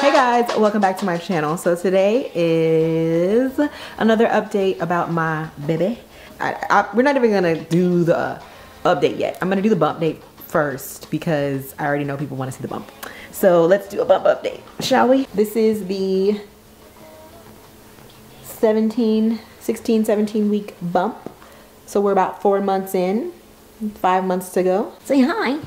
Hey guys, welcome back to my channel. So today is another update about my baby. I, I, we're not even gonna do the update yet. I'm gonna do the bump date first because I already know people wanna see the bump. So let's do a bump update, shall we? This is the 17, 16, 17 week bump. So we're about four months in, five months to go. Say hi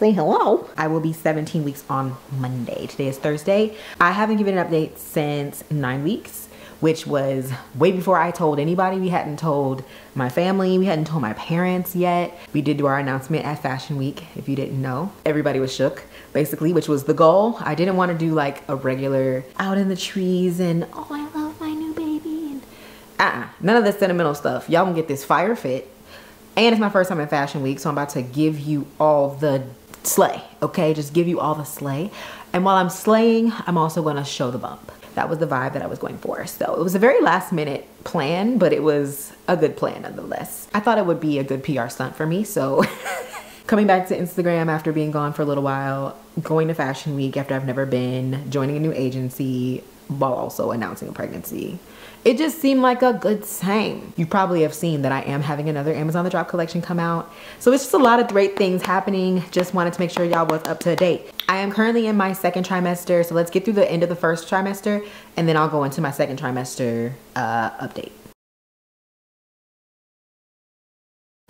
say hello. I will be 17 weeks on Monday. Today is Thursday. I haven't given an update since nine weeks which was way before I told anybody. We hadn't told my family, we hadn't told my parents yet. We did do our announcement at Fashion Week, if you didn't know. Everybody was shook, basically, which was the goal. I didn't want to do like a regular out in the trees and, oh, I love my new baby. And, uh-uh, none of the sentimental stuff. Y'all gonna get this fire fit. And it's my first time in Fashion Week, so I'm about to give you all the slay, okay? Just give you all the slay. And while I'm slaying, I'm also gonna show the bump. That was the vibe that I was going for. So it was a very last minute plan, but it was a good plan nonetheless. I thought it would be a good PR stunt for me, so coming back to Instagram after being gone for a little while, going to Fashion Week after I've never been, joining a new agency while also announcing a pregnancy it just seemed like a good time. You probably have seen that I am having another Amazon The Drop collection come out. So it's just a lot of great things happening. Just wanted to make sure y'all was up to date. I am currently in my second trimester. So let's get through the end of the first trimester and then I'll go into my second trimester uh, update.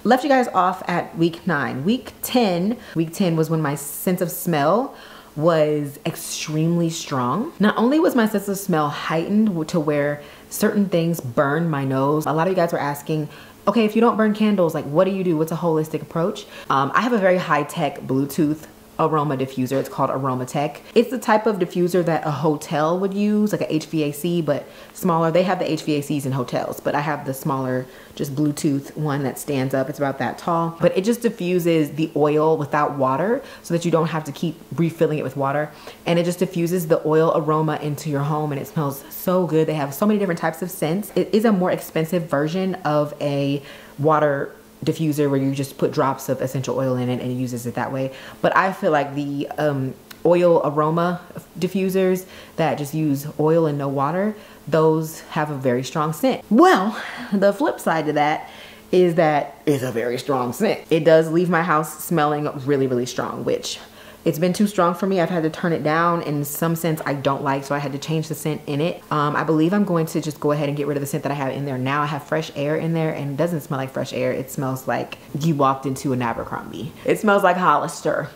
Left you guys off at week nine. Week 10, week 10 was when my sense of smell was extremely strong. Not only was my sense of smell heightened to where certain things burn my nose. A lot of you guys were asking, okay, if you don't burn candles, like what do you do? What's a holistic approach? Um, I have a very high-tech Bluetooth aroma diffuser. It's called Aromatech. It's the type of diffuser that a hotel would use, like a HVAC, but smaller. They have the HVACs in hotels, but I have the smaller, just Bluetooth one that stands up. It's about that tall. But it just diffuses the oil without water so that you don't have to keep refilling it with water. And it just diffuses the oil aroma into your home and it smells so good. They have so many different types of scents. It is a more expensive version of a water diffuser where you just put drops of essential oil in it and it uses it that way. But I feel like the um, oil aroma diffusers that just use oil and no water, those have a very strong scent. Well, the flip side to that is that it's a very strong scent. It does leave my house smelling really, really strong, which it's been too strong for me. I've had to turn it down in some sense I don't like, so I had to change the scent in it. Um, I believe I'm going to just go ahead and get rid of the scent that I have in there now. I have fresh air in there and it doesn't smell like fresh air. It smells like you walked into an Abercrombie. It smells like Hollister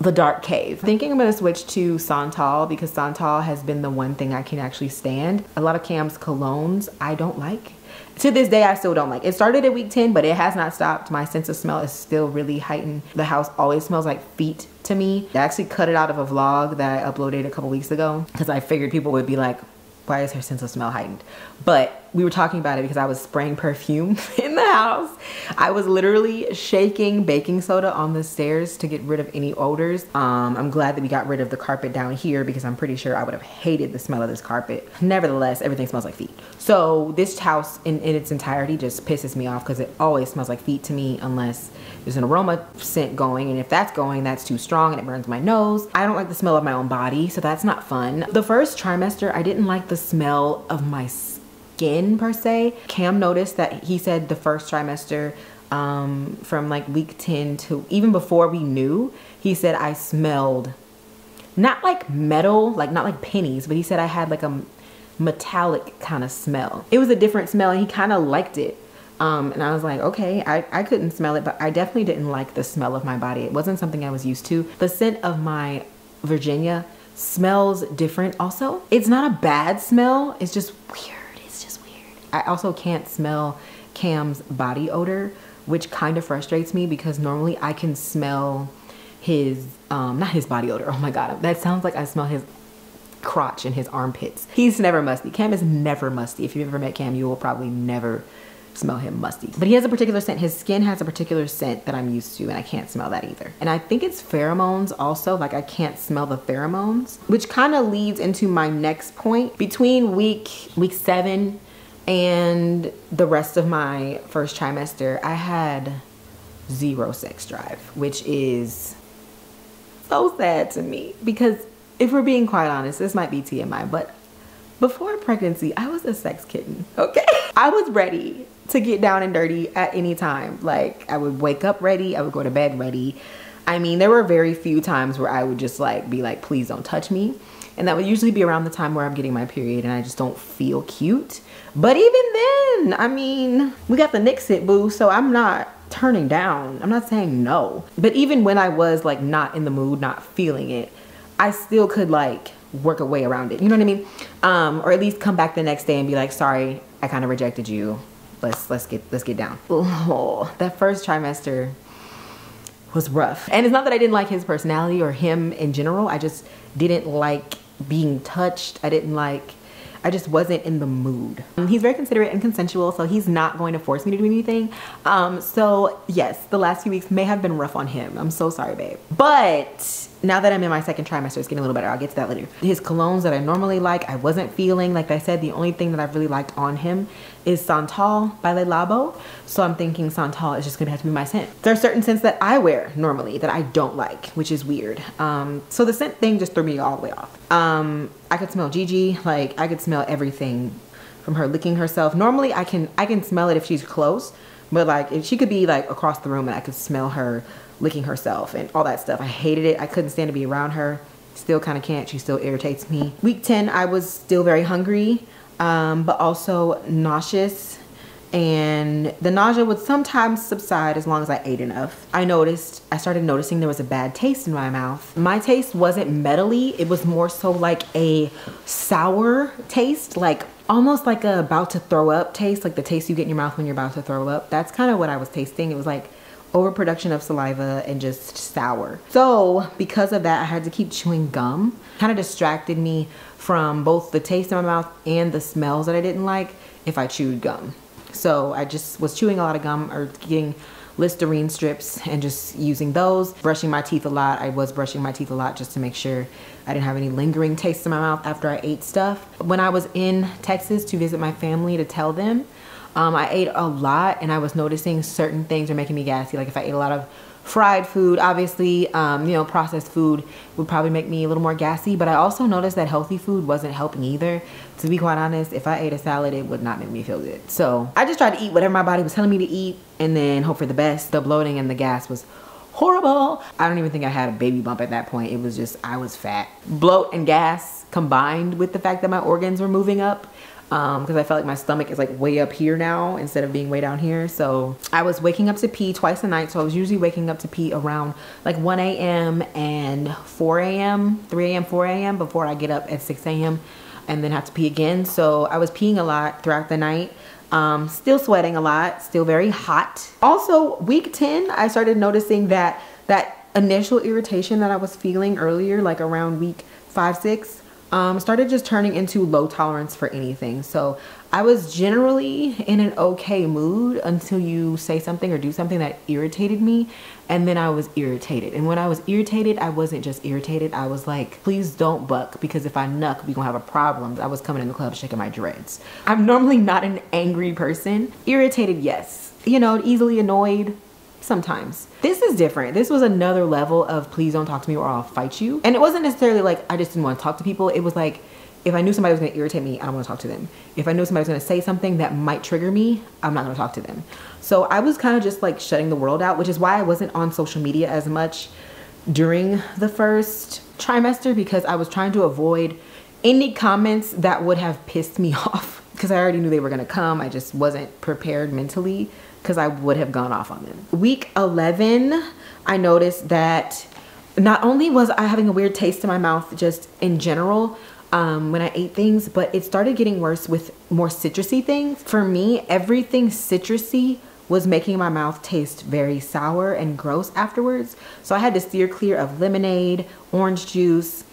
the dark cave. Thinking I'm gonna switch to Santal because Santal has been the one thing I can actually stand. A lot of Cam's colognes I don't like to this day I still don't like. It started at week 10, but it has not stopped. My sense of smell is still really heightened. The house always smells like feet to me. I actually cut it out of a vlog that I uploaded a couple weeks ago because I figured people would be like, why is her sense of smell heightened? But we were talking about it because I was spraying perfume in the house. I was literally shaking baking soda on the stairs to get rid of any odors. Um, I'm glad that we got rid of the carpet down here because I'm pretty sure I would have hated the smell of this carpet. Nevertheless, everything smells like feet. So this house in, in its entirety just pisses me off because it always smells like feet to me unless there's an aroma scent going. And if that's going, that's too strong and it burns my nose. I don't like the smell of my own body, so that's not fun. The first trimester, I didn't like the smell of my skin per se. Cam noticed that he said the first trimester um, from like week 10 to even before we knew, he said I smelled not like metal, like not like pennies, but he said I had like a metallic kind of smell. It was a different smell and he kind of liked it. Um, and I was like, okay, I, I couldn't smell it, but I definitely didn't like the smell of my body. It wasn't something I was used to. The scent of my Virginia smells different also. It's not a bad smell, it's just weird. I also can't smell Cam's body odor, which kind of frustrates me because normally I can smell his, um, not his body odor. Oh my God, that sounds like I smell his crotch and his armpits. He's never musty. Cam is never musty. If you've ever met Cam, you will probably never smell him musty. But he has a particular scent. His skin has a particular scent that I'm used to and I can't smell that either. And I think it's pheromones also, like I can't smell the pheromones, which kind of leads into my next point. Between week, week seven and the rest of my first trimester, I had zero sex drive, which is so sad to me because if we're being quite honest, this might be TMI, but before pregnancy, I was a sex kitten, okay? I was ready to get down and dirty at any time. Like I would wake up ready, I would go to bed ready. I mean, there were very few times where I would just like be like, please don't touch me. And that would usually be around the time where I'm getting my period and I just don't feel cute. But even then, I mean, we got the Nixit boo, so I'm not turning down. I'm not saying no. But even when I was like not in the mood, not feeling it, I still could like work a way around it. You know what I mean? Um, or at least come back the next day and be like, sorry, I kind of rejected you. Let's let's get let's get down. Oh, that first trimester was rough. And it's not that I didn't like his personality or him in general. I just didn't like being touched. I didn't like I just wasn't in the mood. Um, he's very considerate and consensual, so he's not going to force me to do anything. Um, so yes, the last few weeks may have been rough on him. I'm so sorry, babe. But now that I'm in my second trimester, it's getting a little better. I'll get to that later. His colognes that I normally like, I wasn't feeling. Like I said, the only thing that I've really liked on him is Santal by Le Labo. So I'm thinking Santal is just gonna have to be my scent. There are certain scents that I wear normally that I don't like, which is weird. Um, so the scent thing just threw me all the way off. Um, I could smell Gigi, like I could smell everything from her licking herself. Normally I can I can smell it if she's close, but like if she could be like across the room and I could smell her licking herself and all that stuff. I hated it. I couldn't stand to be around her. Still kind of can't. She still irritates me. Week 10, I was still very hungry, um, but also nauseous. And the nausea would sometimes subside as long as I ate enough. I noticed, I started noticing there was a bad taste in my mouth. My taste wasn't metally. It was more so like a sour taste, like almost like a about to throw up taste, like the taste you get in your mouth when you're about to throw up. That's kind of what I was tasting. It was like overproduction of saliva and just sour. So because of that, I had to keep chewing gum. Kind of distracted me from both the taste in my mouth and the smells that I didn't like if I chewed gum. So I just was chewing a lot of gum or getting Listerine strips and just using those. Brushing my teeth a lot. I was brushing my teeth a lot just to make sure I didn't have any lingering taste in my mouth after I ate stuff. When I was in Texas to visit my family to tell them, um, I ate a lot and I was noticing certain things are making me gassy. Like if I ate a lot of fried food, obviously, um, you know, processed food would probably make me a little more gassy. But I also noticed that healthy food wasn't helping either. To be quite honest, if I ate a salad, it would not make me feel good. So I just tried to eat whatever my body was telling me to eat and then hope for the best. The bloating and the gas was horrible. I don't even think I had a baby bump at that point. It was just, I was fat. Bloat and gas combined with the fact that my organs were moving up because um, I felt like my stomach is like way up here now instead of being way down here. So I was waking up to pee twice a night. So I was usually waking up to pee around like 1 a.m. and 4 a.m., 3 a.m., 4 a.m. before I get up at 6 a.m. and then have to pee again. So I was peeing a lot throughout the night. Um, still sweating a lot, still very hot. Also, week 10, I started noticing that that initial irritation that I was feeling earlier, like around week five, six, um, started just turning into low tolerance for anything. So I was generally in an okay mood until you say something or do something that irritated me. And then I was irritated. And when I was irritated, I wasn't just irritated. I was like, please don't buck because if I nuck, we gonna have a problem. I was coming in the club shaking my dreads. I'm normally not an angry person. Irritated, yes. You know, easily annoyed, sometimes. This is different. This was another level of please don't talk to me or I'll fight you. And it wasn't necessarily like I just didn't want to talk to people. It was like if I knew somebody was going to irritate me, I don't want to talk to them. If I knew somebody was going to say something that might trigger me, I'm not going to talk to them. So I was kind of just like shutting the world out, which is why I wasn't on social media as much during the first trimester because I was trying to avoid any comments that would have pissed me off because I already knew they were going to come. I just wasn't prepared mentally because I would have gone off on them. Week 11, I noticed that not only was I having a weird taste in my mouth just in general um, when I ate things, but it started getting worse with more citrusy things. For me, everything citrusy was making my mouth taste very sour and gross afterwards. So I had to steer clear of lemonade, orange juice,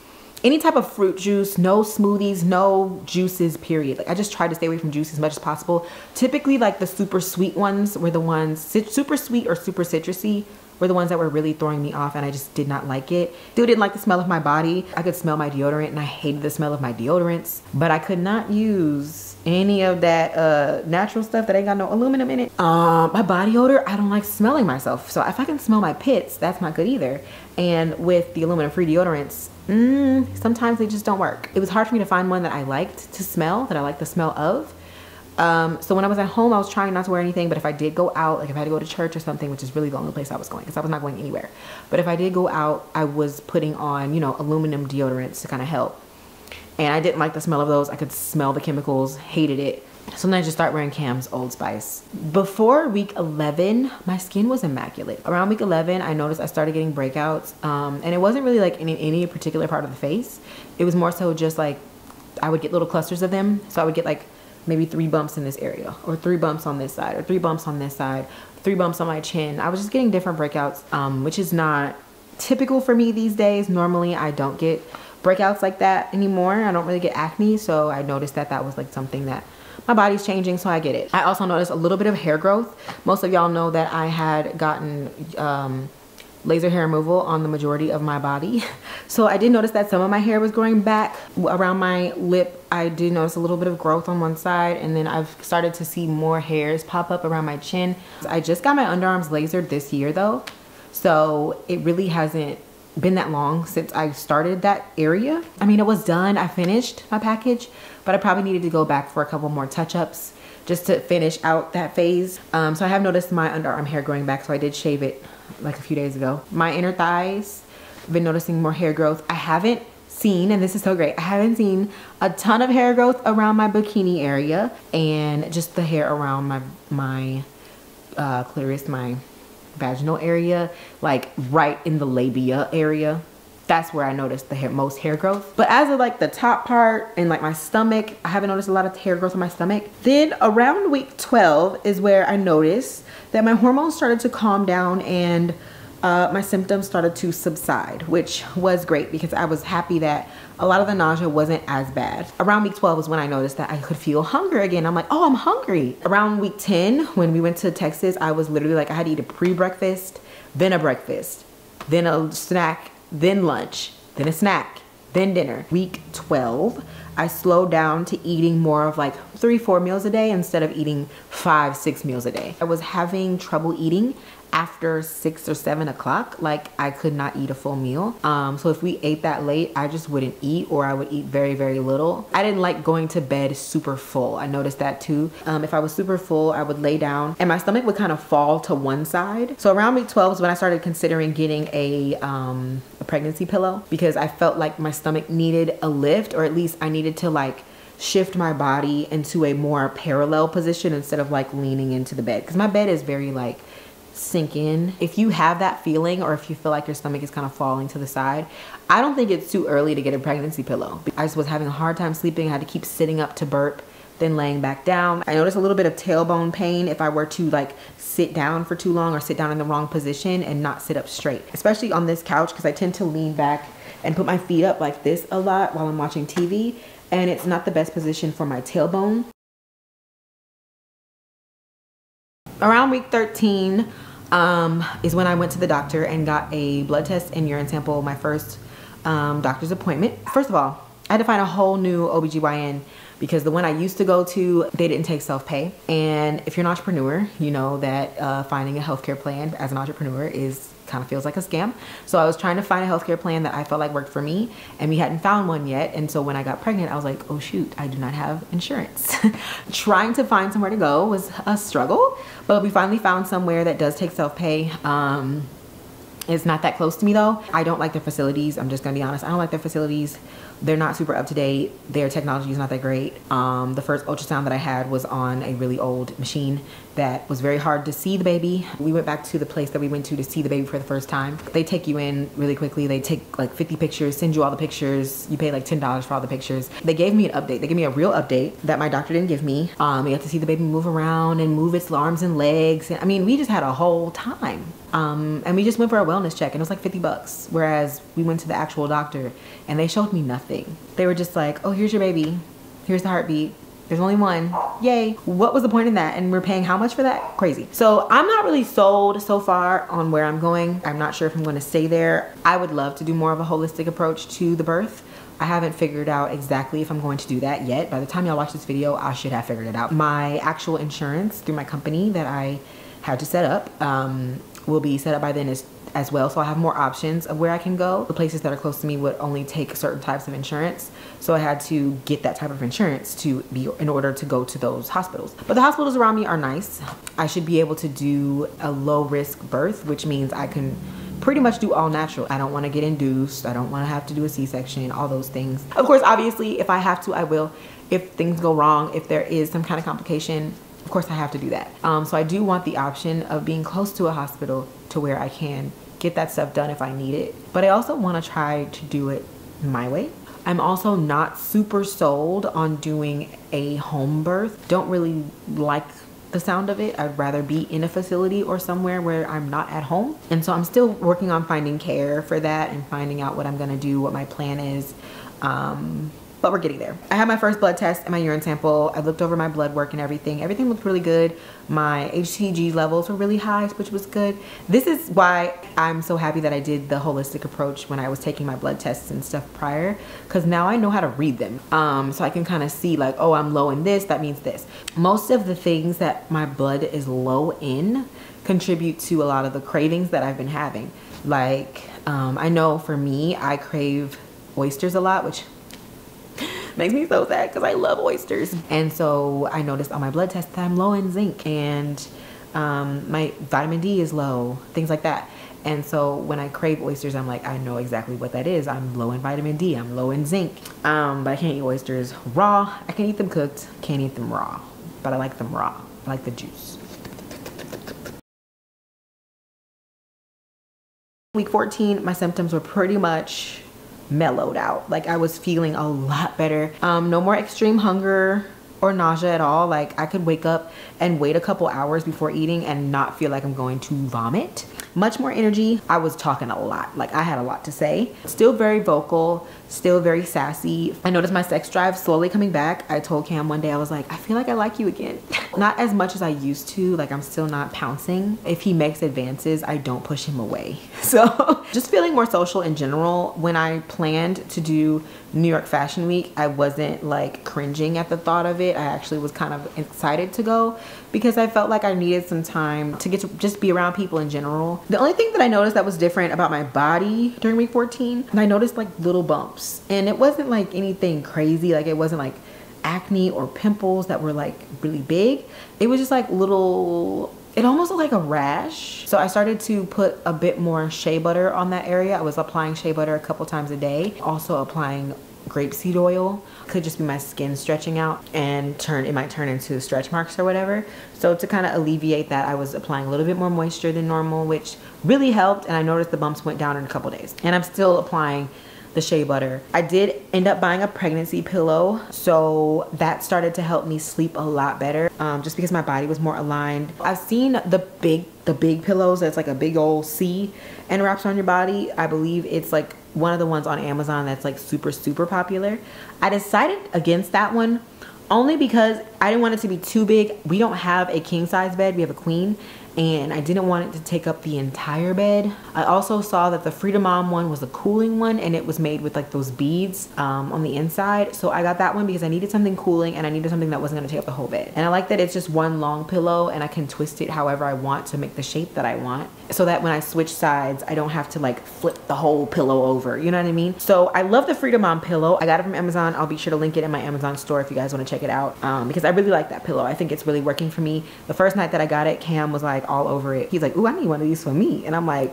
any type of fruit juice, no smoothies, no juices, period. Like I just try to stay away from juice as much as possible. Typically like the super sweet ones were the ones super sweet or super citrusy were the ones that were really throwing me off and I just did not like it. Still didn't like the smell of my body. I could smell my deodorant and I hated the smell of my deodorants, but I could not use any of that uh, natural stuff that ain't got no aluminum in it. Um, my body odor, I don't like smelling myself. So if I can smell my pits, that's not good either. And with the aluminum free deodorants, mm, sometimes they just don't work. It was hard for me to find one that I liked to smell, that I liked the smell of. Um, so when I was at home, I was trying not to wear anything, but if I did go out, like if I had to go to church or something, which is really the only place I was going, because I was not going anywhere. But if I did go out, I was putting on, you know, aluminum deodorants to kind of help. And I didn't like the smell of those. I could smell the chemicals, hated it. So then I just start wearing Cam's Old Spice. Before week 11, my skin was immaculate. Around week 11, I noticed I started getting breakouts. Um, and it wasn't really like in any particular part of the face. It was more so just like I would get little clusters of them. So I would get like maybe three bumps in this area or three bumps on this side or three bumps on this side, three bumps on my chin. I was just getting different breakouts, um, which is not typical for me these days. Normally I don't get breakouts like that anymore. I don't really get acne. So I noticed that that was like something that my body's changing so I get it. I also noticed a little bit of hair growth. Most of y'all know that I had gotten um, laser hair removal on the majority of my body. So I did notice that some of my hair was growing back around my lip. I did notice a little bit of growth on one side and then I've started to see more hairs pop up around my chin. I just got my underarms lasered this year though. So it really hasn't been that long since I started that area. I mean, it was done, I finished my package, but I probably needed to go back for a couple more touch-ups just to finish out that phase. Um, so I have noticed my underarm hair growing back, so I did shave it like a few days ago. My inner thighs, I've been noticing more hair growth. I haven't seen, and this is so great, I haven't seen a ton of hair growth around my bikini area and just the hair around my, my uh, clitoris, my vaginal area, like right in the labia area. That's where I noticed the hair, most hair growth. But as of like the top part and like my stomach, I haven't noticed a lot of hair growth on my stomach. Then around week 12 is where I noticed that my hormones started to calm down and uh, my symptoms started to subside, which was great because I was happy that a lot of the nausea wasn't as bad. Around week 12 was when I noticed that I could feel hunger again. I'm like, oh, I'm hungry. Around week 10, when we went to Texas, I was literally like, I had to eat a pre-breakfast, then a breakfast, then a snack, then lunch, then a snack, then dinner. Week 12, I slowed down to eating more of like three, four meals a day instead of eating five, six meals a day. I was having trouble eating after six or seven o'clock like i could not eat a full meal. Um so if we ate that late i just wouldn't eat or i would eat very very little. I didn't like going to bed super full. I noticed that too. Um if i was super full i would lay down and my stomach would kind of fall to one side. So around week 12 is when i started considering getting a um a pregnancy pillow because i felt like my stomach needed a lift or at least i needed to like shift my body into a more parallel position instead of like leaning into the bed. Because my bed is very like sink in. If you have that feeling or if you feel like your stomach is kind of falling to the side, I don't think it's too early to get a pregnancy pillow. I just was having a hard time sleeping. I had to keep sitting up to burp then laying back down. I noticed a little bit of tailbone pain if I were to like sit down for too long or sit down in the wrong position and not sit up straight, especially on this couch because I tend to lean back and put my feet up like this a lot while I'm watching TV and it's not the best position for my tailbone. Around week 13, um, is when I went to the doctor and got a blood test and urine sample, my first um, doctor's appointment. First of all, I had to find a whole new OBGYN because the one I used to go to, they didn't take self-pay. And if you're an entrepreneur, you know that uh, finding a healthcare plan as an entrepreneur is kind of feels like a scam. So I was trying to find a healthcare plan that I felt like worked for me and we hadn't found one yet. And so when I got pregnant, I was like, oh shoot, I do not have insurance. trying to find somewhere to go was a struggle, but we finally found somewhere that does take self-pay. Um, it's not that close to me though. I don't like their facilities. I'm just gonna be honest. I don't like their facilities they're not super up to date. Their technology is not that great. Um, the first ultrasound that I had was on a really old machine that was very hard to see the baby. We went back to the place that we went to to see the baby for the first time. They take you in really quickly. They take like 50 pictures, send you all the pictures. You pay like $10 for all the pictures. They gave me an update. They gave me a real update that my doctor didn't give me. Um, you have to see the baby move around and move its arms and legs. I mean, we just had a whole time. Um, and we just went for a wellness check and it was like 50 bucks. Whereas we went to the actual doctor and they showed me nothing. They were just like, oh, here's your baby. Here's the heartbeat. There's only one. Yay. What was the point in that? And we're paying how much for that? Crazy. So I'm not really sold so far on where I'm going. I'm not sure if I'm going to stay there. I would love to do more of a holistic approach to the birth. I haven't figured out exactly if I'm going to do that yet. By the time y'all watch this video, I should have figured it out. My actual insurance through my company that I had to set up um, will be set up by then as as well so I have more options of where I can go. The places that are close to me would only take certain types of insurance so I had to get that type of insurance to be in order to go to those hospitals. But the hospitals around me are nice. I should be able to do a low risk birth which means I can pretty much do all natural. I don't want to get induced. I don't want to have to do a C-section, all those things. Of course, obviously, if I have to, I will. If things go wrong, if there is some kind of complication, of course I have to do that. Um, so I do want the option of being close to a hospital to where I can get that stuff done if I need it. But I also want to try to do it my way. I'm also not super sold on doing a home birth. Don't really like the sound of it. I'd rather be in a facility or somewhere where I'm not at home. And so I'm still working on finding care for that and finding out what I'm gonna do, what my plan is. Um, but we're getting there. I had my first blood test and my urine sample. I looked over my blood work and everything. Everything looked really good. My HCG levels were really high, which was good. This is why I'm so happy that I did the holistic approach when I was taking my blood tests and stuff prior, because now I know how to read them. Um, so I can kind of see like, oh, I'm low in this, that means this. Most of the things that my blood is low in contribute to a lot of the cravings that I've been having. Like, um, I know for me, I crave oysters a lot, which makes me so sad because I love oysters. And so I noticed on my blood test that I'm low in zinc and um, my vitamin D is low, things like that. And so when I crave oysters, I'm like, I know exactly what that is. I'm low in vitamin D, I'm low in zinc. Um, but I can't eat oysters raw. I can eat them cooked, can't eat them raw. But I like them raw. I like the juice. Week 14, my symptoms were pretty much mellowed out. Like I was feeling a lot better. Um, no more extreme hunger or nausea at all. Like I could wake up and wait a couple hours before eating and not feel like I'm going to vomit much more energy. I was talking a lot, like I had a lot to say. Still very vocal, still very sassy. I noticed my sex drive slowly coming back. I told Cam one day, I was like, I feel like I like you again. not as much as I used to, like I'm still not pouncing. If he makes advances, I don't push him away. So just feeling more social in general. When I planned to do New York Fashion Week, I wasn't like cringing at the thought of it. I actually was kind of excited to go because I felt like I needed some time to get to just be around people in general. The only thing that I noticed that was different about my body during week 14, I noticed like little bumps and it wasn't like anything crazy. Like it wasn't like acne or pimples that were like really big. It was just like little it almost looked like a rash. So I started to put a bit more shea butter on that area. I was applying shea butter a couple times a day. Also applying grapeseed oil could just be my skin stretching out and turn it might turn into stretch marks or whatever. So to kind of alleviate that I was applying a little bit more moisture than normal which really helped and I noticed the bumps went down in a couple days. And I'm still applying the shea butter. I did end up buying a pregnancy pillow, so that started to help me sleep a lot better um, just because my body was more aligned. I've seen the big the big pillows that's like a big old C and wraps on your body. I believe it's like one of the ones on Amazon that's like super, super popular. I decided against that one only because I didn't want it to be too big. We don't have a king size bed, we have a queen and I didn't want it to take up the entire bed. I also saw that the Frida Mom one was a cooling one and it was made with like those beads um, on the inside. So I got that one because I needed something cooling and I needed something that wasn't gonna take up the whole bed. And I like that it's just one long pillow and I can twist it however I want to make the shape that I want. So that when I switch sides, I don't have to like flip the whole pillow over, you know what I mean? So I love the Frida Mom pillow. I got it from Amazon. I'll be sure to link it in my Amazon store if you guys wanna check it out um, because I really like that pillow. I think it's really working for me. The first night that I got it, Cam was like, all over it. He's like, ooh, I need one of these for me. And I'm like,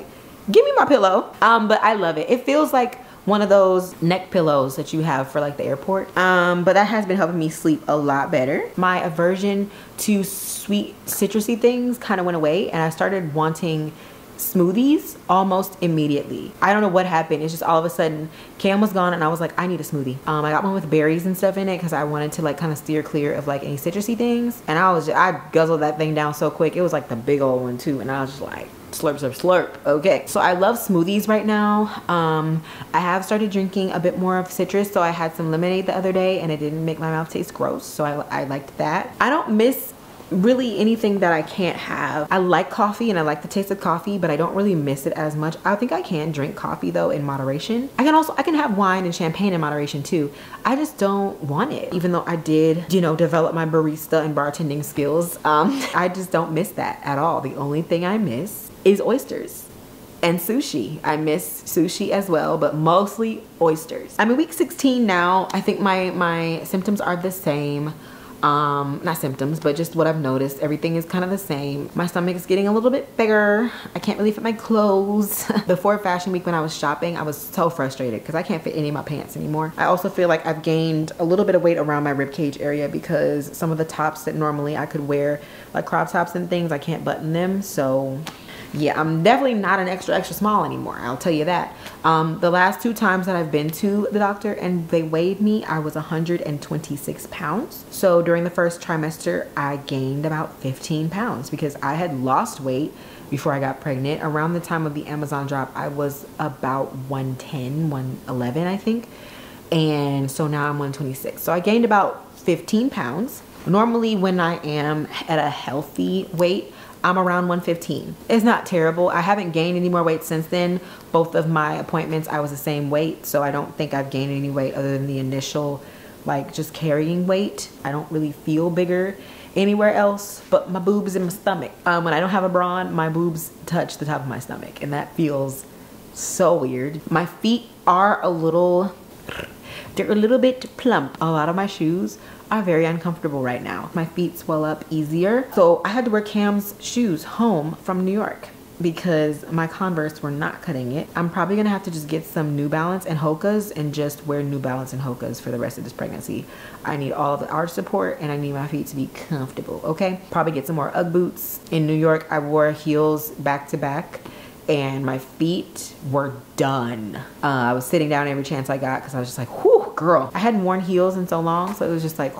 give me my pillow. Um, but I love it. It feels like one of those neck pillows that you have for like the airport. Um, but that has been helping me sleep a lot better. My aversion to sweet citrusy things kind of went away and I started wanting smoothies almost immediately. I don't know what happened. It's just all of a sudden Cam was gone and I was like, I need a smoothie. Um, I got one with berries and stuff in it because I wanted to like kind of steer clear of like any citrusy things. And I was, just, I guzzled that thing down so quick. It was like the big old one too. And I was just like, slurp slurp slurp okay so i love smoothies right now um i have started drinking a bit more of citrus so i had some lemonade the other day and it didn't make my mouth taste gross so i, I liked that i don't miss really anything that I can't have. I like coffee and I like the taste of coffee, but I don't really miss it as much. I think I can drink coffee though in moderation. I can also, I can have wine and champagne in moderation too. I just don't want it. Even though I did, you know, develop my barista and bartending skills, um, I just don't miss that at all. The only thing I miss is oysters and sushi. I miss sushi as well, but mostly oysters. I'm in week 16 now. I think my, my symptoms are the same um not symptoms but just what i've noticed. Everything is kind of the same. My stomach is getting a little bit bigger. I can't really fit my clothes. Before fashion week when i was shopping i was so frustrated because i can't fit any of my pants anymore. I also feel like i've gained a little bit of weight around my rib cage area because some of the tops that normally i could wear like crop tops and things i can't button them. So yeah, I'm definitely not an extra, extra small anymore. I'll tell you that. Um, the last two times that I've been to the doctor and they weighed me, I was 126 pounds. So during the first trimester, I gained about 15 pounds because I had lost weight before I got pregnant. Around the time of the Amazon drop, I was about 110, 111, I think. And so now I'm 126. So I gained about 15 pounds. Normally when I am at a healthy weight, I'm around 115. It's not terrible. I haven't gained any more weight since then. Both of my appointments, I was the same weight. So I don't think I've gained any weight other than the initial, like just carrying weight. I don't really feel bigger anywhere else but my boobs and my stomach. Um, when I don't have a bra on, my boobs touch the top of my stomach and that feels so weird. My feet are a little, they're a little bit plump. A lot of my shoes are very uncomfortable right now. My feet swell up easier. So I had to wear Cam's shoes home from New York because my Converse were not cutting it. I'm probably gonna have to just get some New Balance and Hoka's and just wear New Balance and Hoka's for the rest of this pregnancy. I need all the arch support and I need my feet to be comfortable, okay? Probably get some more Ugg boots. In New York, I wore heels back to back and my feet were done. Uh, I was sitting down every chance I got because I was just like, whew, girl. I hadn't worn heels in so long, so it was just like,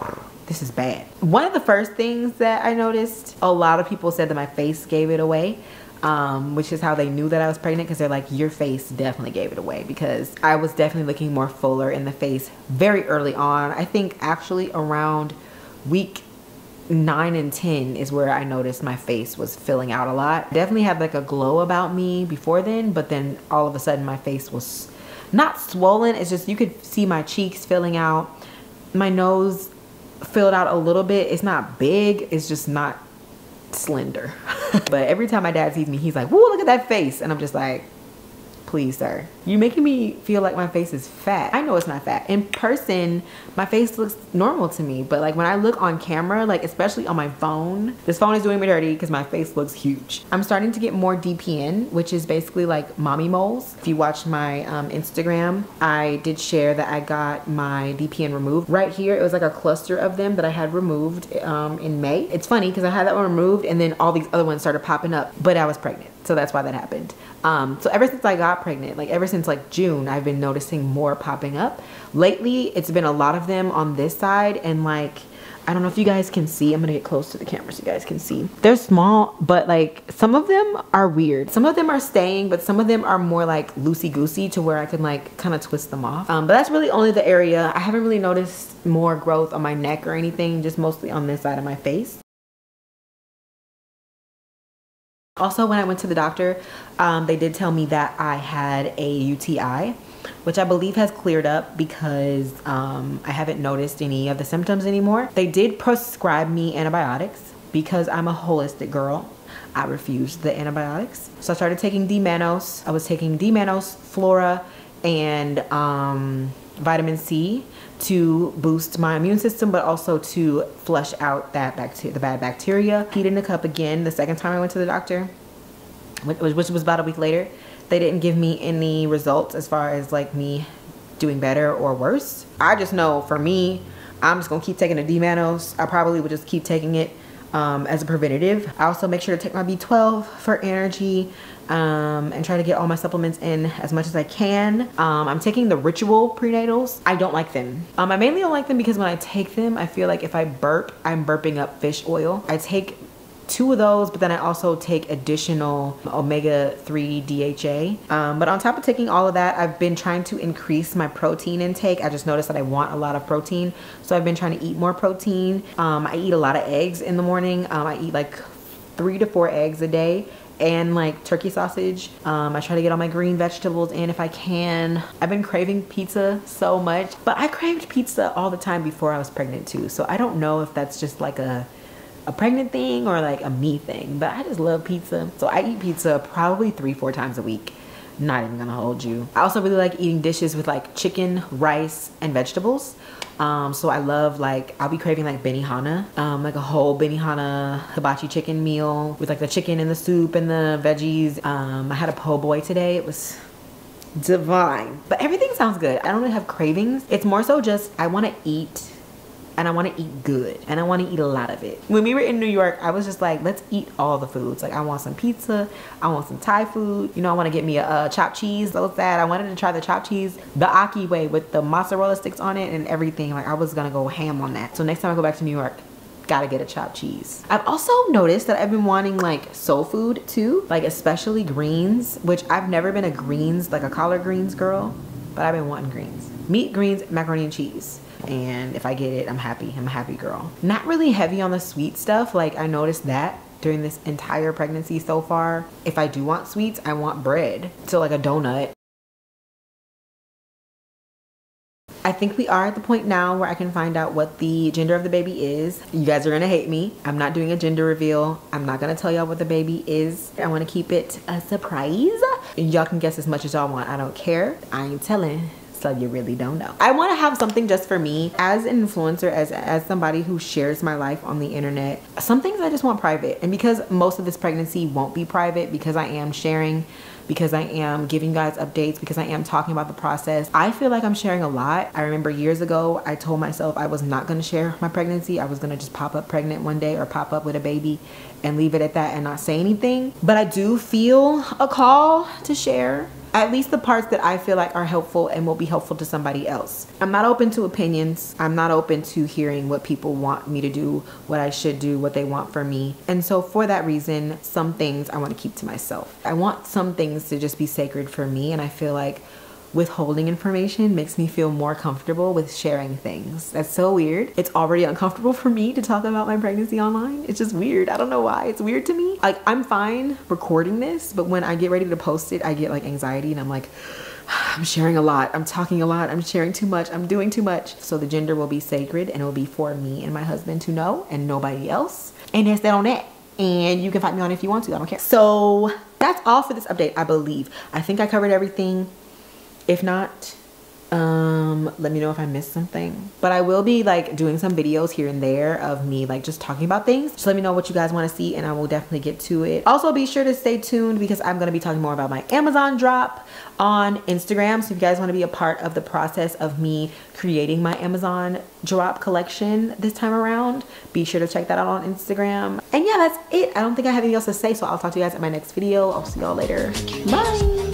this is bad. One of the first things that I noticed, a lot of people said that my face gave it away. Um, which is how they knew that I was pregnant because they're like, your face definitely gave it away because I was definitely looking more fuller in the face very early on. I think actually around week nine and 10 is where I noticed my face was filling out a lot. Definitely had like a glow about me before then, but then all of a sudden my face was not swollen. It's just you could see my cheeks filling out. My nose filled out a little bit. It's not big, it's just not slender. but every time my dad sees me, he's like, whoa, look at that face. And I'm just like, please, sir. You're making me feel like my face is fat. I know it's not fat. In person, my face looks normal to me. But like when I look on camera, like especially on my phone, this phone is doing me dirty because my face looks huge. I'm starting to get more DPN, which is basically like mommy moles. If you watch my um, Instagram, I did share that I got my DPN removed. Right here, it was like a cluster of them that I had removed um, in May. It's funny because I had that one removed and then all these other ones started popping up, but I was pregnant. So that's why that happened. Um, so ever since I got pregnant, like ever since like June, I've been noticing more popping up. Lately, it's been a lot of them on this side and like, I don't know if you guys can see. I'm gonna get close to the camera so you guys can see. They're small, but like some of them are weird. Some of them are staying, but some of them are more like loosey-goosey to where I can like kind of twist them off. Um, but that's really only the area. I haven't really noticed more growth on my neck or anything, just mostly on this side of my face. Also, when I went to the doctor, um, they did tell me that I had a UTI, which I believe has cleared up because um, I haven't noticed any of the symptoms anymore. They did prescribe me antibiotics because I'm a holistic girl. I refused the antibiotics. So I started taking D-mannose. I was taking D-mannose, Flora, and um, vitamin C to boost my immune system, but also to flush out that bacteria, the bad bacteria. Heat in the cup again the second time I went to the doctor, which was about a week later. They didn't give me any results as far as like me doing better or worse. I just know for me, I'm just gonna keep taking the D-mannose. I probably would just keep taking it um, as a preventative. I also make sure to take my B12 for energy um, and try to get all my supplements in as much as I can. Um, I'm taking the Ritual prenatals. I don't like them. Um, I mainly don't like them because when I take them, I feel like if I burp, I'm burping up fish oil. I take two of those, but then I also take additional omega-3 DHA. Um, but on top of taking all of that, I've been trying to increase my protein intake. I just noticed that I want a lot of protein. So I've been trying to eat more protein. Um, I eat a lot of eggs in the morning. Um, I eat like three to four eggs a day and like turkey sausage. Um, I try to get all my green vegetables in if I can. I've been craving pizza so much, but I craved pizza all the time before I was pregnant too. So I don't know if that's just like a a pregnant thing or like a me thing, but I just love pizza. So I eat pizza probably three, four times a week. Not even gonna hold you. I also really like eating dishes with like chicken, rice, and vegetables. Um, so I love like, I'll be craving like Benihana, um, like a whole Benihana hibachi chicken meal with like the chicken and the soup and the veggies. Um, I had a po' boy today. It was divine, but everything sounds good. I don't really have cravings. It's more so just, I wanna eat and I want to eat good and I want to eat a lot of it. When we were in New York, I was just like, let's eat all the foods. Like I want some pizza, I want some Thai food. You know, I want to get me a, a chopped cheese. Those that I wanted to try the chopped cheese the Aki way with the mozzarella sticks on it and everything. Like I was gonna go ham on that. So next time I go back to New York, gotta get a chopped cheese. I've also noticed that I've been wanting like soul food too, like especially greens, which I've never been a greens, like a collard greens girl, but I've been wanting greens. Meat, greens, macaroni and cheese and if I get it, I'm happy. I'm a happy girl. Not really heavy on the sweet stuff. Like I noticed that during this entire pregnancy so far. If I do want sweets, I want bread. So like a donut. I think we are at the point now where I can find out what the gender of the baby is. You guys are gonna hate me. I'm not doing a gender reveal. I'm not gonna tell y'all what the baby is. I wanna keep it a surprise. And y'all can guess as much as y'all want. I don't care. I ain't telling you really don't know. I want to have something just for me as an influencer, as, as somebody who shares my life on the internet. Some things I just want private. And because most of this pregnancy won't be private because I am sharing because I am giving you guys updates, because I am talking about the process. I feel like I'm sharing a lot. I remember years ago, I told myself I was not gonna share my pregnancy. I was gonna just pop up pregnant one day or pop up with a baby and leave it at that and not say anything. But I do feel a call to share at least the parts that I feel like are helpful and will be helpful to somebody else. I'm not open to opinions. I'm not open to hearing what people want me to do, what I should do, what they want for me. And so for that reason, some things I want to keep to myself. I want some things to just be sacred for me and I feel like withholding information makes me feel more comfortable with sharing things. That's so weird. It's already uncomfortable for me to talk about my pregnancy online. It's just weird. I don't know why. It's weird to me. Like I'm fine recording this, but when I get ready to post it, I get like anxiety and I'm like, I'm sharing a lot. I'm talking a lot. I'm sharing too much. I'm doing too much. So the gender will be sacred and it will be for me and my husband to know and nobody else. And that's that on that. And you can find me on if you want to. I don't care. So that's all for this update, I believe. I think I covered everything. If not, um, let me know if I missed something. But I will be like doing some videos here and there of me like just talking about things. Just let me know what you guys want to see and I will definitely get to it. Also be sure to stay tuned because I'm going to be talking more about my Amazon drop on Instagram. So if you guys want to be a part of the process of me creating my Amazon drop collection this time around, be sure to check that out on Instagram. And yeah, that's it. I don't think I have anything else to say. So I'll talk to you guys in my next video. I'll see y'all later. Bye.